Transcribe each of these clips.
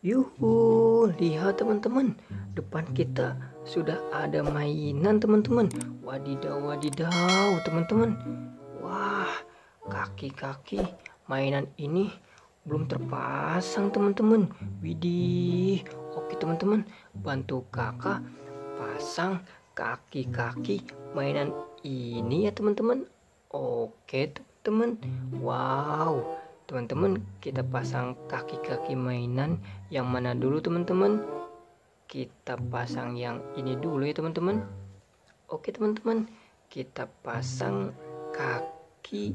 Yuhu, lihat teman-teman, depan kita sudah ada mainan teman-teman. Wadidaw, wadidaw teman-teman. Wah, kaki-kaki mainan ini belum terpasang teman-teman. Widih, oke teman-teman, bantu kakak pasang kaki-kaki mainan ini ya teman-teman. Oke teman-teman, wow teman-teman kita pasang kaki-kaki mainan yang mana dulu teman-teman? Kita pasang yang ini dulu ya teman-teman. Oke teman-teman kita pasang kaki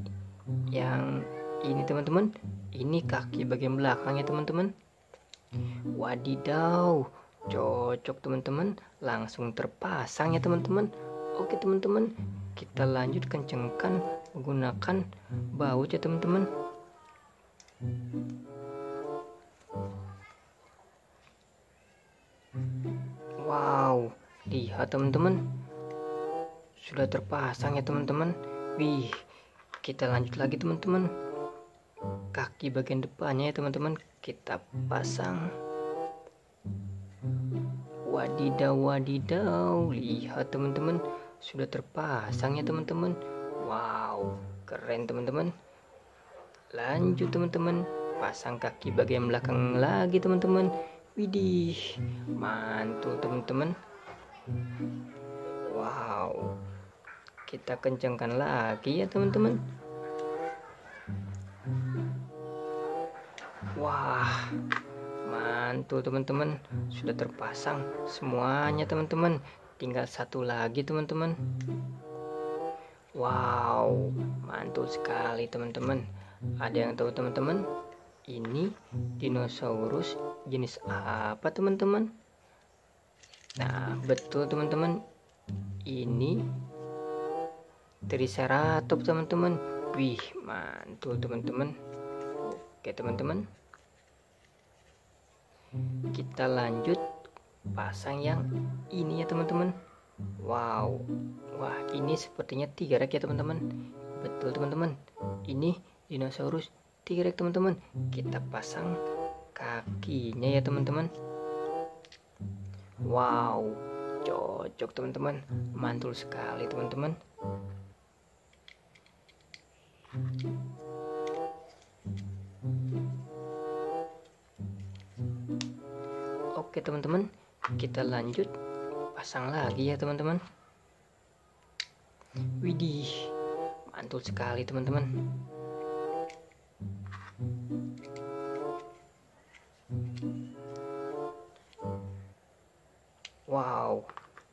yang ini teman-teman. Ini kaki bagian belakang ya teman-teman. Wadidaw cocok teman-teman. Langsung terpasang ya teman-teman. Oke teman-teman kita lanjut kencengkan menggunakan baut ya teman-teman Wow, lihat teman-teman. Sudah terpasang ya teman-teman. Wih, kita lanjut lagi teman-teman. Kaki bagian depannya ya teman-teman kita pasang. Wadidaw, wadidaw. Lihat teman-teman, sudah terpasang ya teman-teman. Wow, keren teman-teman lanjut teman-teman. Pasang kaki bagian belakang lagi teman-teman. Widih mantul teman-teman. Wow. Kita kencangkan lagi ya teman-teman. Wah mantul teman-teman. Sudah terpasang semuanya teman-teman. Tinggal satu lagi teman-teman. Wow mantul sekali teman-teman ada yang tahu teman-teman? Ini dinosaurus jenis apa teman-teman? Nah betul teman-teman. Ini triceratops teman-teman. Wih mantul teman-teman. Oke teman-teman. Kita lanjut pasang yang ini ya teman-teman. Wow. Wah ini sepertinya tiga ya teman-teman. Betul teman-teman. Ini dinosaurus T-Rex teman-teman. Kita pasang kakinya ya teman-teman. Wow cocok teman-teman. Mantul sekali teman-teman. Oke teman-teman. Kita lanjut. Pasang lagi ya teman-teman. Widih mantul sekali teman-teman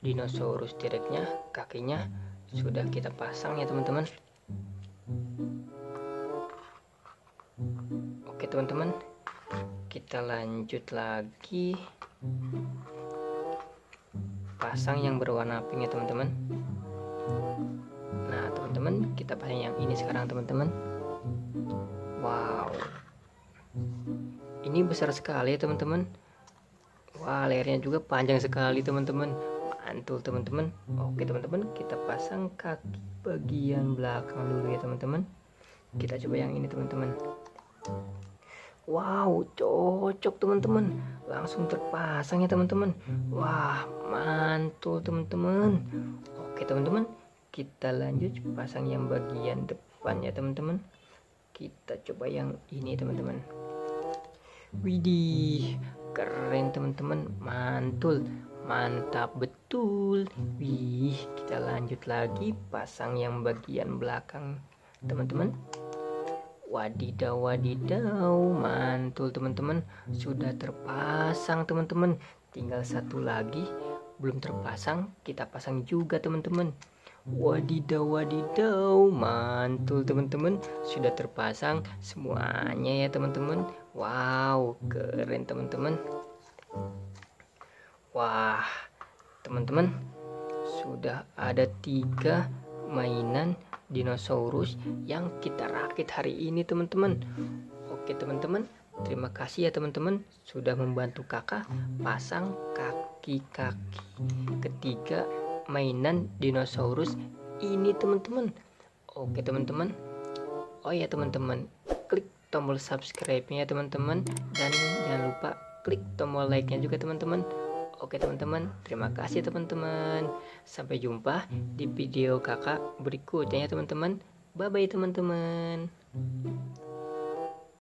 dinosaurus T-Rex-nya kakinya sudah kita pasang ya teman-teman. Oke teman-teman, kita lanjut lagi pasang yang berwarna pink ya teman-teman. Nah teman-teman, kita pasang yang ini sekarang teman-teman. Wow, ini besar sekali ya teman-teman wah lehernya juga panjang sekali teman-teman mantul teman-teman. Oke teman-teman kita pasang kaki bagian belakang dulu ya teman-teman. Kita coba yang ini teman-teman. Wow cocok teman-teman. Langsung terpasang ya teman-teman. Wah mantul teman-teman. Oke teman-teman. Kita lanjut pasang yang bagian depan ya teman-teman. Kita coba yang ini teman-teman. Widih keren teman-teman. Mantul mantap betul. Wih kita lanjut lagi pasang yang bagian belakang. Teman-teman. Wadidaw wadidaw mantul teman-teman. Sudah terpasang teman-teman. Tinggal satu lagi. Belum terpasang kita pasang juga teman-teman. Wadidaw wadidaw mantul teman-teman. Sudah terpasang semuanya ya teman-teman. Wow keren teman-teman Wah teman-teman sudah ada tiga mainan dinosaurus yang kita rakit hari ini teman-teman. Oke teman-teman terima kasih ya teman-teman sudah membantu kakak pasang kaki-kaki ketiga mainan dinosaurus ini teman-teman. Oke teman-teman. Oh ya teman-teman klik tombol subscribe nya teman-teman. Dan jangan lupa klik tombol like-nya juga teman-teman Oke teman-teman, terima kasih teman-teman. Sampai jumpa di video kakak berikutnya ya teman-teman. Bye-bye teman-teman.